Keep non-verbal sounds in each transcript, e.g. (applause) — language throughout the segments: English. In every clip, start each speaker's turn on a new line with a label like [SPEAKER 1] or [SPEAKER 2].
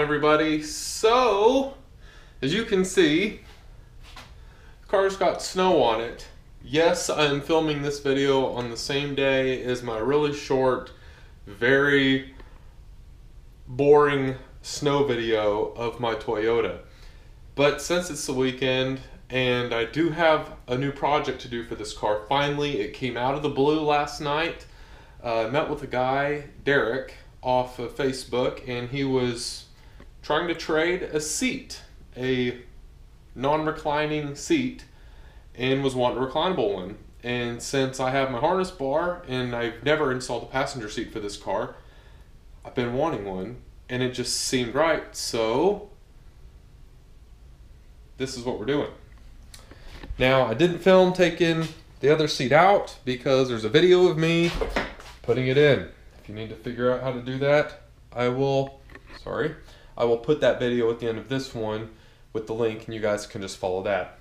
[SPEAKER 1] everybody. So, as you can see, the car's got snow on it. Yes, I'm filming this video on the same day as my really short, very boring snow video of my Toyota. But since it's the weekend and I do have a new project to do for this car, finally it came out of the blue last night. Uh, I met with a guy, Derek, off of Facebook, and he was trying to trade a seat, a non-reclining seat, and was wanting a reclinable one. And since I have my harness bar and I've never installed a passenger seat for this car, I've been wanting one, and it just seemed right. So this is what we're doing. Now I didn't film taking the other seat out because there's a video of me putting it in. If you need to figure out how to do that, I will, sorry, I will put that video at the end of this one with the link and you guys can just follow that.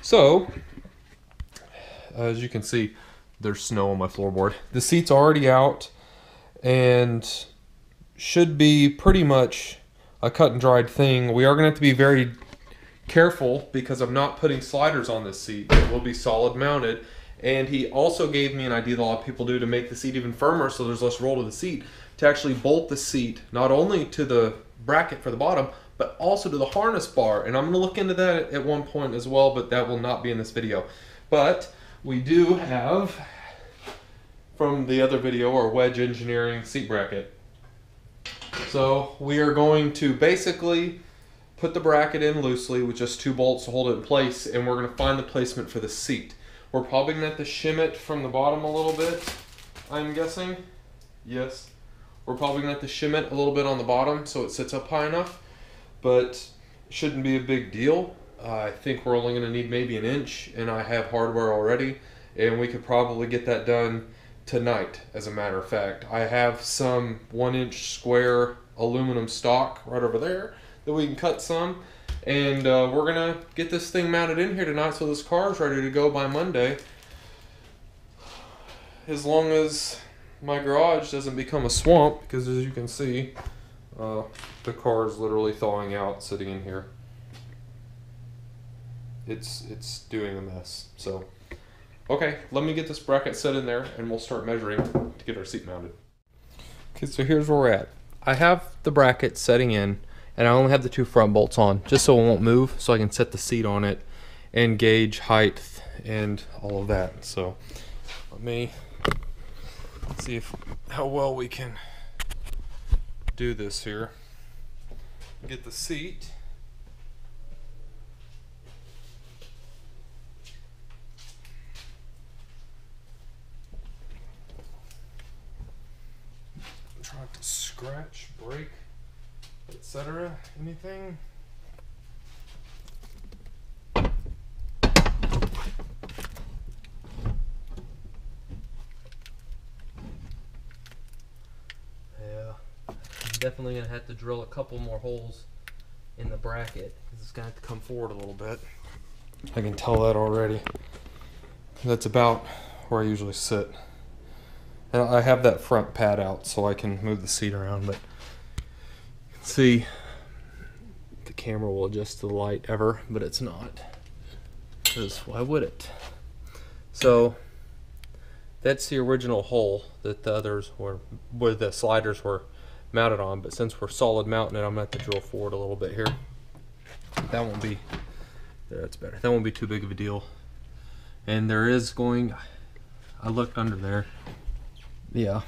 [SPEAKER 1] So, as you can see, there's snow on my floorboard. The seat's already out and should be pretty much a cut and dried thing. We are going to have to be very careful because I'm not putting sliders on this seat. It will be solid mounted and he also gave me an idea that a lot of people do to make the seat even firmer so there's less roll to the seat, to actually bolt the seat not only to the bracket for the bottom, but also to the harness bar. And I'm going to look into that at one point as well, but that will not be in this video. But we do have, from the other video, our wedge engineering seat bracket. So we are going to basically put the bracket in loosely with just two bolts to hold it in place, and we're going to find the placement for the seat. We're probably going to have to shim it from the bottom a little bit, I'm guessing. Yes. We're probably going to have to shim it a little bit on the bottom so it sits up high enough, but shouldn't be a big deal. Uh, I think we're only going to need maybe an inch, and I have hardware already, and we could probably get that done tonight, as a matter of fact. I have some one inch square aluminum stock right over there that we can cut some and uh, we're gonna get this thing mounted in here tonight so this car is ready to go by Monday. As long as my garage doesn't become a swamp, because as you can see, uh, the car is literally thawing out sitting in here. It's it's doing a mess. So, okay, let me get this bracket set in there, and we'll start measuring to get our seat mounted. Okay, so here's where we're at. I have the bracket setting in and I only have the two front bolts on just so it won't move so I can set the seat on it and gauge height and all of that so let me see if how well we can do this here get the seat try to scratch break etc. Anything? Yeah, Definitely gonna have to drill a couple more holes in the bracket it's gonna have to come forward a little bit. I can tell that already. That's about where I usually sit. And I have that front pad out so I can move the seat around, but see the camera will adjust to the light ever but it's not because why would it so that's the original hole that the others were where the sliders were mounted on but since we're solid mounting it I'm to have to drill forward a little bit here. That won't be that's better. That won't be too big of a deal. And there is going I looked under there. Yeah.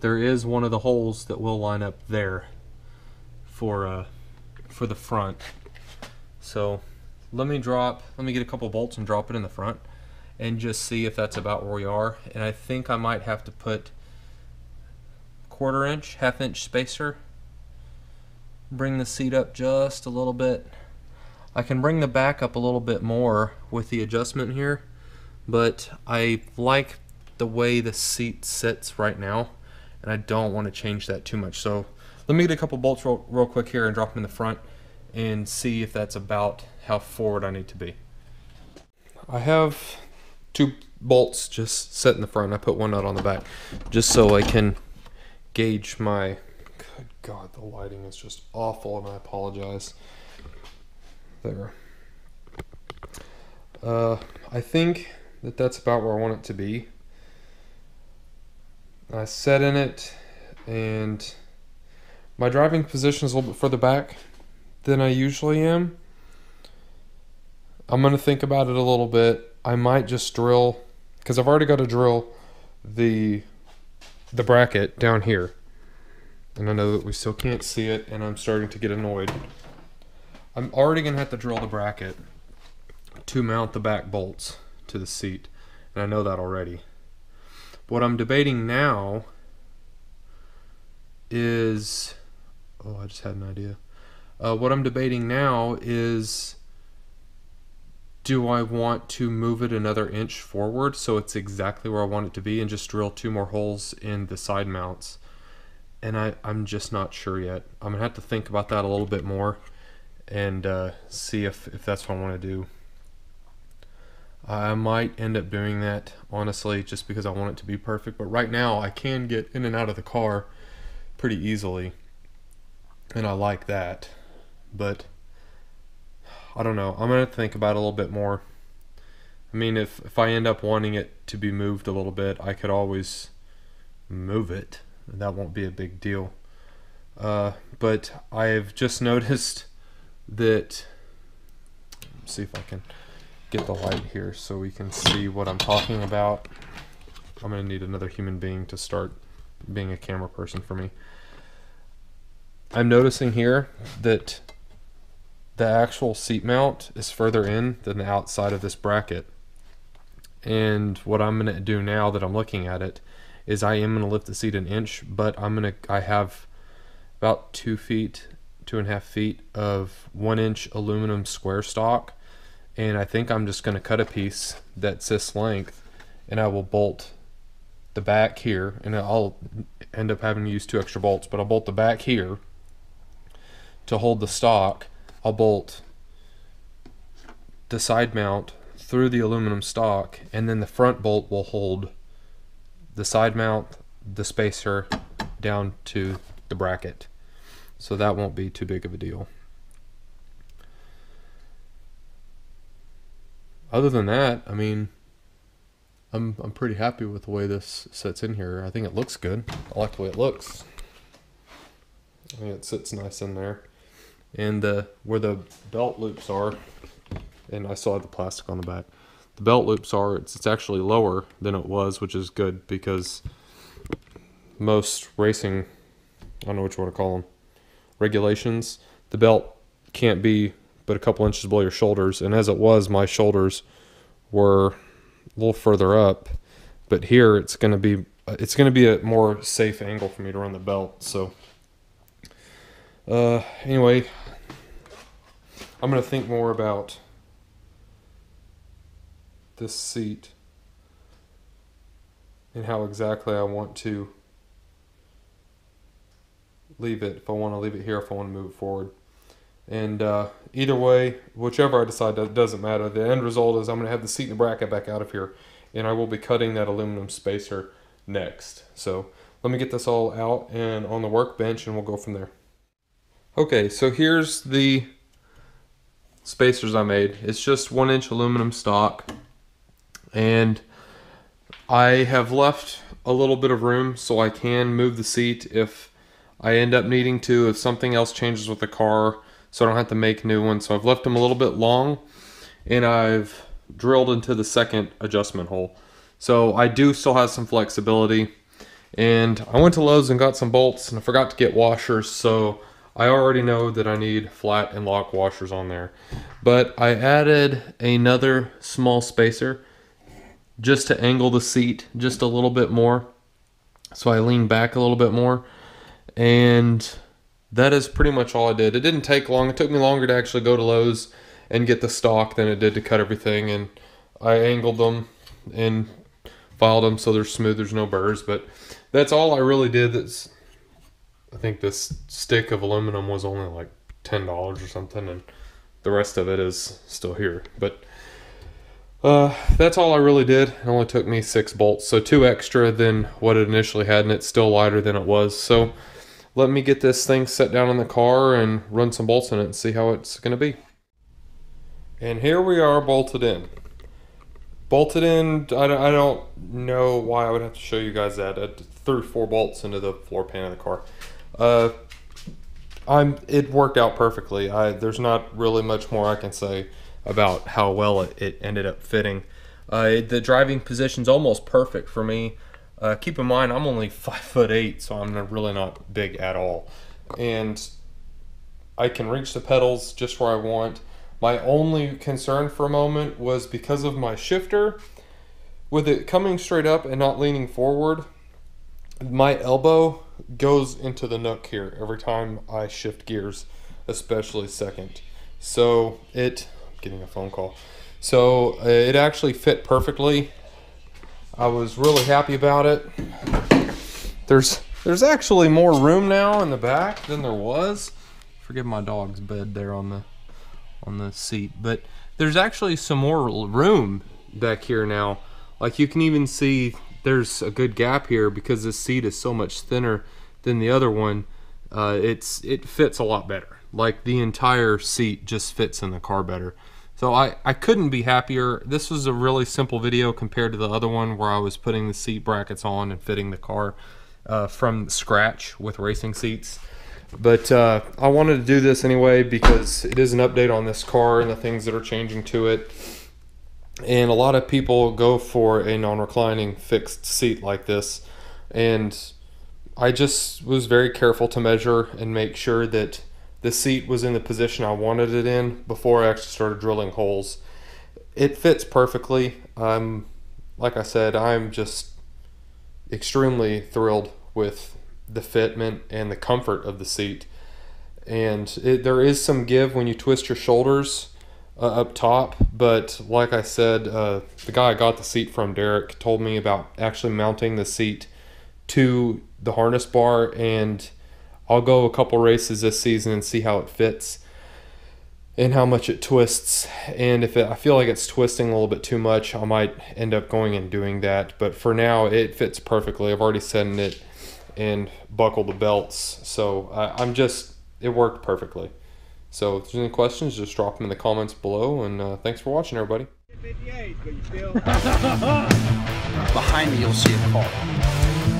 [SPEAKER 1] There is one of the holes that will line up there for uh, for the front. So let me drop, let me get a couple bolts and drop it in the front and just see if that's about where we are. And I think I might have to put quarter inch, half inch spacer. Bring the seat up just a little bit. I can bring the back up a little bit more with the adjustment here, but I like the way the seat sits right now, and I don't want to change that too much. So let me get a couple bolts real, real quick here and drop them in the front and see if that's about how forward I need to be. I have two bolts just set in the front. I put one out on the back just so I can gauge my, good God, the lighting is just awful, and I apologize. There. Uh, I think that that's about where I want it to be. I set in it, and my driving position is a little bit further back than I usually am. I'm going to think about it a little bit. I might just drill, because I've already got to drill the the bracket down here. And I know that we still can't see it, and I'm starting to get annoyed. I'm already going to have to drill the bracket to mount the back bolts to the seat. And I know that already. What I'm debating now is. Oh, I just had an idea. Uh, what I'm debating now is do I want to move it another inch forward so it's exactly where I want it to be and just drill two more holes in the side mounts? And I, I'm just not sure yet. I'm to have to think about that a little bit more and uh, see if, if that's what I want to do. I might end up doing that, honestly, just because I want it to be perfect. But right now, I can get in and out of the car pretty easily. And I like that. But I don't know. I'm going to think about it a little bit more. I mean, if, if I end up wanting it to be moved a little bit, I could always move it. That won't be a big deal. Uh, but I've just (laughs) noticed that. see if I can get the light here so we can see what I'm talking about. I'm to need another human being to start being a camera person for me. I'm noticing here that the actual seat mount is further in than the outside of this bracket. And what I'm going to do now that I'm looking at it is I am going to lift the seat an inch, but I'm going to, I have about two feet, two and a half feet of one inch aluminum square stock. And I think I'm just going to cut a piece that's this length and I will bolt the back here and I'll end up having to use two extra bolts, but I'll bolt the back here to hold the stock I'll bolt the side mount through the aluminum stock and then the front bolt will hold the side mount, the spacer down to the bracket. So that won't be too big of a deal. Other than that, I mean, I'm I'm pretty happy with the way this sits in here. I think it looks good. I like the way it looks. I it sits nice in there and the where the belt loops are, and I still have the plastic on the back. The belt loops are it's, it's actually lower than it was, which is good because most racing, I don't know what you want to call them, regulations, the belt can't be but a couple inches below your shoulders. And as it was, my shoulders were a little further up, but here it's going to be it's going to be a more safe angle for me to run the belt. So uh, anyway, I'm going to think more about this seat and how exactly I want to leave it. If I want to leave it here, if I want to move it forward. And uh, either way, whichever I decide, it doesn't matter. The end result is I'm going to have the seat and the bracket back out of here, and I will be cutting that aluminum spacer next. So let me get this all out and on the workbench, and we'll go from there. Okay, so here's the spacers I made. It's just one inch aluminum stock. And I have left a little bit of room so I can move the seat if I end up needing to, if something else changes with the car, so I don't have to make new ones. So I've left them a little bit long and I've drilled into the second adjustment hole. So I do still have some flexibility. And I went to Lowe's and got some bolts and I forgot to get washers. So I already know that I need flat and lock washers on there. But I added another small spacer just to angle the seat just a little bit more. So I lean back a little bit more. And that is pretty much all I did. It didn't take long. It took me longer to actually go to Lowe's and get the stock than it did to cut everything. And I angled them and filed them so they're smooth. There's no burrs. But that's all I really did that's I think this stick of aluminum was only like ten dollars or something, and the rest of it is still here. But uh, that's all I really did. It only took me six bolts, so two extra than what it initially had, and it's still lighter than it was. So let me get this thing set down in the car and run some bolts in it and see how it's going to be. And here we are bolted in. Bolted in, I don't, I don't know why I would have to show you guys that. I threw four bolts into the floor pan of the car. Uh, I'm, it worked out perfectly. I, there's not really much more I can say about how well it, it ended up fitting. Uh, the driving position's almost perfect for me. Uh, keep in mind, I'm only (laughs) five foot eight, so I'm really not big at all. And I can reach the pedals just where I want. My only concern for a moment was because of my shifter, with it coming straight up and not leaning forward, my elbow goes into the nook here every time I shift gears, especially second. So it, I'm getting a phone call. So uh, it actually fit perfectly. I was really happy about it. There's there's actually more room now in the back than there was. Forgive my dog's bed there on the on the seat, but there's actually some more room back here now. Like you can even see there's a good gap here because this seat is so much thinner than the other one. Uh, it's it fits a lot better. Like the entire seat just fits in the car better. So I, I couldn't be happier. This was a really simple video compared to the other one where I was putting the seat brackets on and fitting the car uh, from scratch with racing seats. But uh, I wanted to do this anyway because it is an update on this car and the things that are changing to it. And a lot of people go for a non-reclining fixed seat like this. And I just was very careful to measure and make sure that the seat was in the position I wanted it in before I actually started drilling holes. It fits perfectly. I'm, like I said, I'm just extremely thrilled with the fitment and the comfort of the seat. And it, there is some give when you twist your shoulders uh, up top, but like I said, uh, the guy I got the seat from, Derek, told me about actually mounting the seat to the harness bar and I'll go a couple races this season and see how it fits and how much it twists. And if it, I feel like it's twisting a little bit too much, I might end up going and doing that. But for now, it fits perfectly. I've already set it and buckled the belts. So I, I'm just, it worked perfectly. So if there's any questions, just drop them in the comments below. And uh, thanks for watching, everybody.
[SPEAKER 2] Behind me, you'll see a car.